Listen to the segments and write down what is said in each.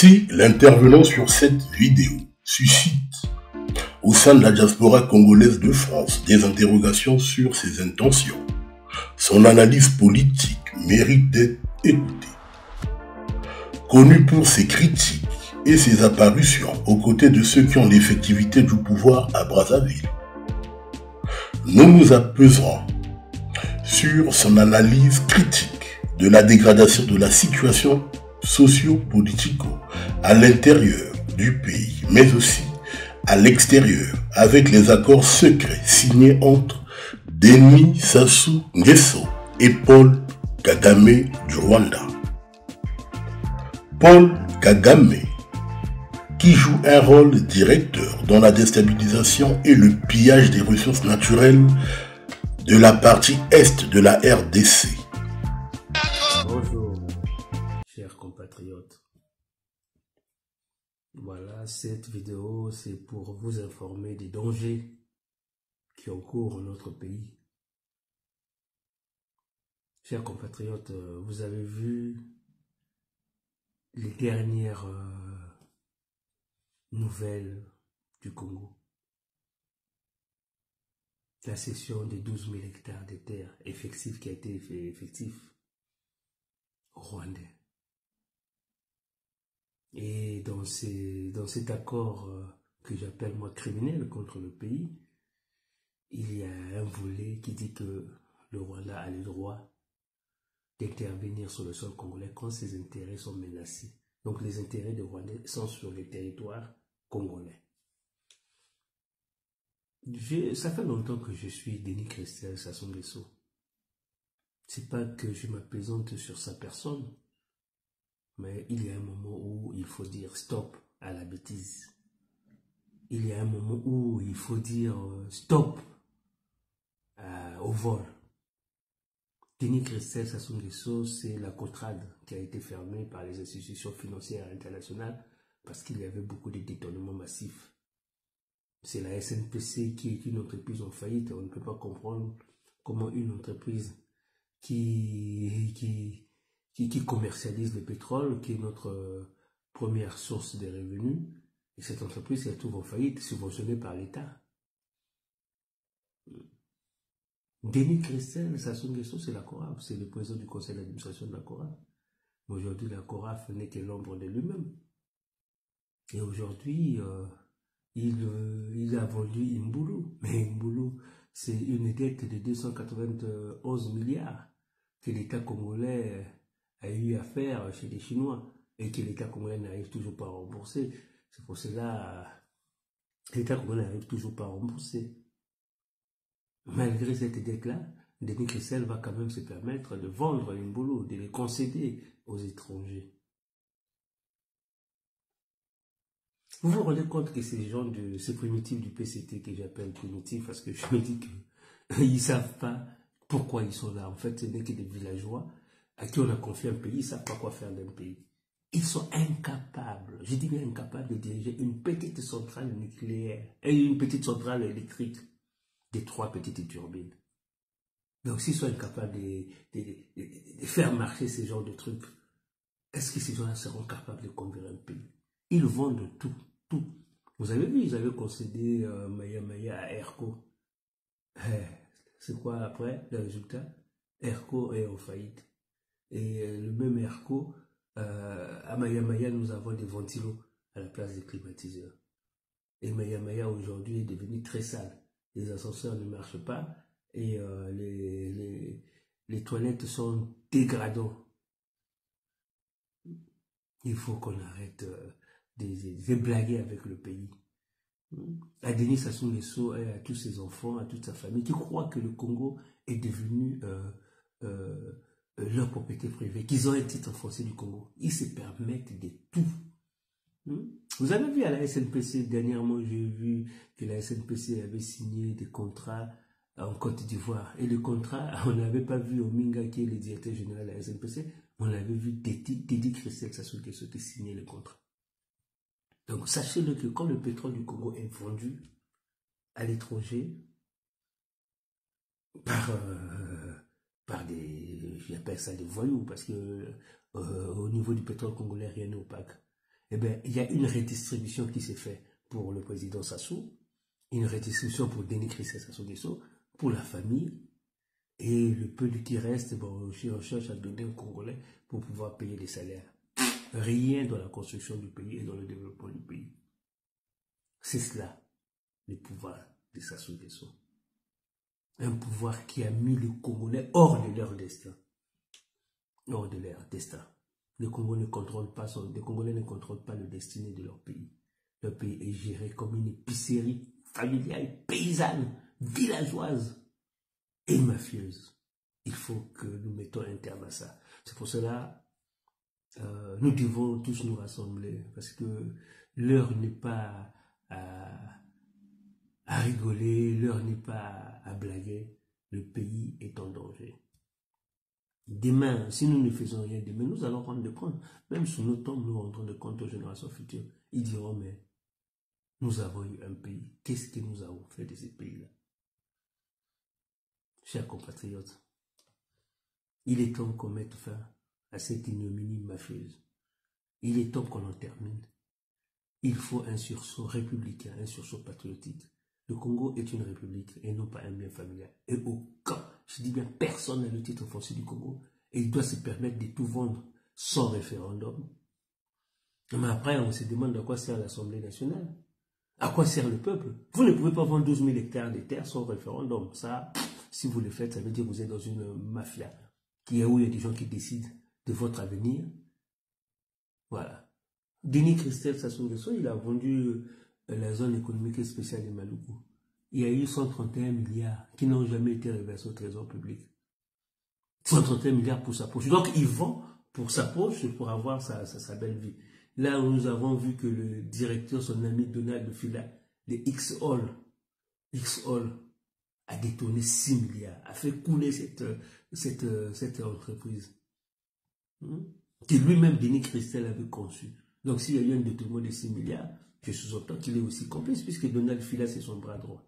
Si l'intervenant sur cette vidéo suscite au sein de la diaspora congolaise de France des interrogations sur ses intentions, son analyse politique mérite d'être écoutée. Connu pour ses critiques et ses apparitions aux côtés de ceux qui ont l'effectivité du pouvoir à Brazzaville, nous nous apaiserons sur son analyse critique de la dégradation de la situation socio-politico à l'intérieur du pays, mais aussi à l'extérieur, avec les accords secrets signés entre Denis Sassou Nguesso et Paul Kagame du Rwanda. Paul Kagame, qui joue un rôle directeur dans la déstabilisation et le pillage des ressources naturelles de la partie est de la RDC. Voilà, cette vidéo, c'est pour vous informer des dangers qui encourent dans notre pays. Chers compatriotes, euh, vous avez vu les dernières euh, nouvelles du Congo. La cession des 12 000 hectares de terres effectifs qui a été effectif au Rwandais. Et dans, ces, dans cet accord euh, que j'appelle moi criminel contre le pays, il y a un volet qui dit que le Rwanda a le droit d'intervenir sur le sol congolais quand ses intérêts sont menacés. Donc les intérêts des Rwandais sont sur le territoire congolais. Ça fait longtemps que je suis Denis Christel Sassou Nguesso. C'est pas que je m'apaisante sur sa personne, mais il y a un moment où il faut dire stop à la bêtise. Il y a un moment où il faut dire stop euh, au vol. Denis Christel Sassou Nguesso, c'est la contrade qui a été fermée par les institutions financières internationales parce qu'il y avait beaucoup de détournements massifs. C'est la SNPC qui est une entreprise en faillite. On ne peut pas comprendre comment une entreprise qui, qui, commercialise le pétrole, qui est notre première source de revenus, et cette entreprise elle trouve en faillite, subventionnée par l'État. Denis Christel Sassou Nguesso, c'est la CORAF, c'est le président du conseil d'administration de la CORAF. Aujourd'hui, la CORAF n'est que l'ombre de lui-même. Et aujourd'hui, euh, il, euh, a vendu Imbulu. Mais Imbulu, c'est une dette de 291 milliards que l'État congolais a eu à faire chez les Chinois et que l'État congolais n'arrive toujours pas à rembourser. C'est pour cela l'État congolais n'arrive toujours pas à rembourser. Malgré cette dette-là, Denis Christel va quand même se permettre de vendre les boulots, de les concéder aux étrangers. Vous vous rendez compte que ces gens de ces primitifs du PCT que j'appelle primitifs parce que je me dis qu'ils ne savent pas pourquoi ils sont là. En fait, ce n'est que des villageois à qui on a confié un pays, ils ne savent pas quoi faire d'un pays. Ils sont incapables, je dis bien incapables de diriger une petite centrale nucléaire et une petite centrale électrique des trois petites turbines. Donc s'ils sont incapables de, faire marcher ce genre de trucs, est-ce que ces gens-là seront capables de conduire un pays? Ils vendent tout, tout. Vous avez vu, ils avaient concédé euh, Maya Maya à ERCO. C'est quoi après le résultat? ERCO est en faillite. Et euh, le même ERCO, euh, à Maya Maya, nous avons des ventilos à la place des climatiseurs. Et Maya Maya aujourd'hui est devenu très sale les ascenseurs ne marchent pas et euh, les, les, les, toilettes sont dégradants. Il faut qu'on arrête euh, de, de, blaguer avec le pays. À Denis Sassou Nguesso et à tous ses enfants, à toute sa famille, qui croient que le Congo est devenu euh, leur propriété privée, qu'ils ont un titre foncier du Congo. Ils se permettent de tout. Vous avez vu à la SNPC, dernièrement, j'ai vu que la SNPC avait signé des contrats en Côte d'Ivoire. Et le contrat, on n'avait pas vu Ominga, qui est le directeur général de la SNPC, on avait vu Dédi Christel Sassou qui signait le contrat. Donc sachez-le que quand le pétrole du Congo est vendu à l'étranger, par, euh, par des, j'appelle ça des voyous, parce que euh, au niveau du pétrole congolais, rien n'est opaque. eh bien, il y a une redistribution qui s'est faite pour le président Sassou, une redistribution pour Denis Christel Sassou Nguesso, pour la famille, et le peu qui reste, bon, on cherche à donner aux Congolais pour pouvoir payer les salaires. Rien dans la construction du pays et dans le développement du pays. C'est cela, le pouvoir de Sassou Nguesso. Un pouvoir qui a mis les Congolais hors de leur destin. Hors de leur destin. Le Congo ne contrôle pas les Congolais ne contrôlent pas le destiné de leur pays. Leur pays est géré comme une épicerie familiale, paysanne, villageoise et mafieuse. Il faut que nous mettons un terme à ça. C'est pour cela euh, nous devons tous nous rassembler parce que l'heure n'est pas à, à rigoler, l'heure n'est pas à blaguer. Le pays est en danger. Demain, si nous ne faisons rien demain, nous allons rendre de compte. Même sous nos tombes, nous rendrons de compte aux générations futures. Ils diront, mais nous avons eu un pays. Qu'est-ce que nous avons fait de ce pays-là? Chers compatriotes, il est temps qu'on mette fin à cette ignominie mafieuse. Il est temps qu'on en termine. Il faut un sursaut républicain, un sursaut patriotique. Le Congo est une république et non pas un bien familial. Et aucun, je dis bien personne n'a le titre foncier du Congo. Et il doit se permettre de tout vendre sans référendum. Mais après, on se demande à quoi sert l'Assemblée nationale. À quoi sert le peuple? Vous ne pouvez pas vendre 12 000 hectares de terre sans référendum. Ça, si vous le faites, ça veut dire que vous êtes dans une mafia, qui est où? Il y a des gens qui décident de votre avenir. Voilà. Denis Christel Sassou Nguesso, il a vendu euh, la zone économique spéciale de Maluku. Il y a eu 131 milliards qui n'ont jamais été reversés au trésor public. 131 milliards pour sa poche. Donc, il vend pour sa poche pour avoir sa, sa, belle vie. Là où nous avons vu que le directeur, son ami Donald Fila, de X-Hall, X-Hall, a détourné 6 milliards, a fait couler cette, cette, cette entreprise. Hmm? Que lui-même, Denis Christel, avait conçu. Donc, s'il y a eu un détournement de 6 milliards, je sous-entends qu'il est aussi complice, puisque Donald Fila, c'est son bras droit.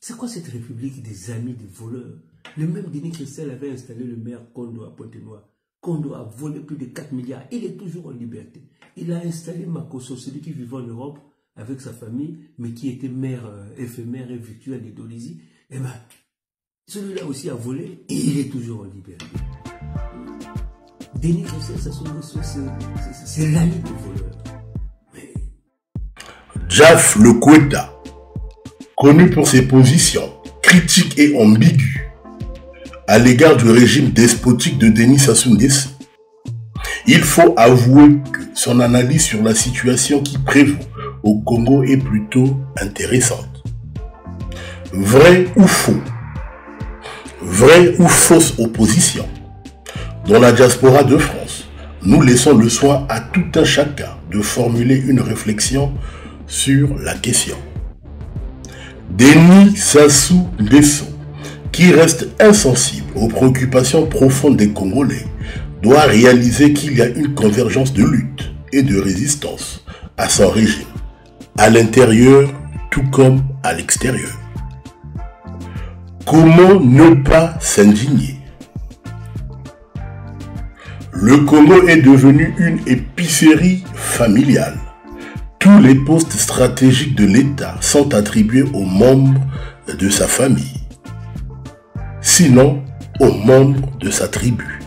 C'est quoi cette république des amis des voleurs? Le même Denis Christel avait installé le maire Kondo à Pointe-Noire. Kondo a volé plus de 4 milliards. Il est toujours en liberté. Il a installé Makoso, celui qui vivait en Europe avec sa famille, mais qui était maire euh, éphémère et virtuel de Dolisie. Eh bien, celui-là aussi a volé et il est toujours en liberté. Denis Christel, c'est l'ami des voleurs. Jaf Le Koueta, connu pour ses positions critiques et ambiguës à l'égard du régime despotique de Denis Sassou il faut avouer que son analyse sur la situation qui prévaut au Congo est plutôt intéressante. Vrai ou faux? Vraie ou fausse opposition? Dans la diaspora de France, nous laissons le soin à tout un chacun de formuler une réflexion sur la question. Denis Sassou Nguesso, qui reste insensible aux préoccupations profondes des Congolais, doit réaliser qu'il y a une convergence de lutte et de résistance à son régime, à l'intérieur tout comme à l'extérieur. Comment ne pas s'indigner? Le Congo est devenu une épicerie familiale tous les postes stratégiques de l'État sont attribués aux membres de sa famille, sinon aux membres de sa tribu.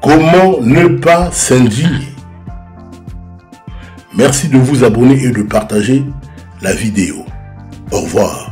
Comment ne pas s'indigner? Merci de vous abonner et de partager la vidéo. Au revoir.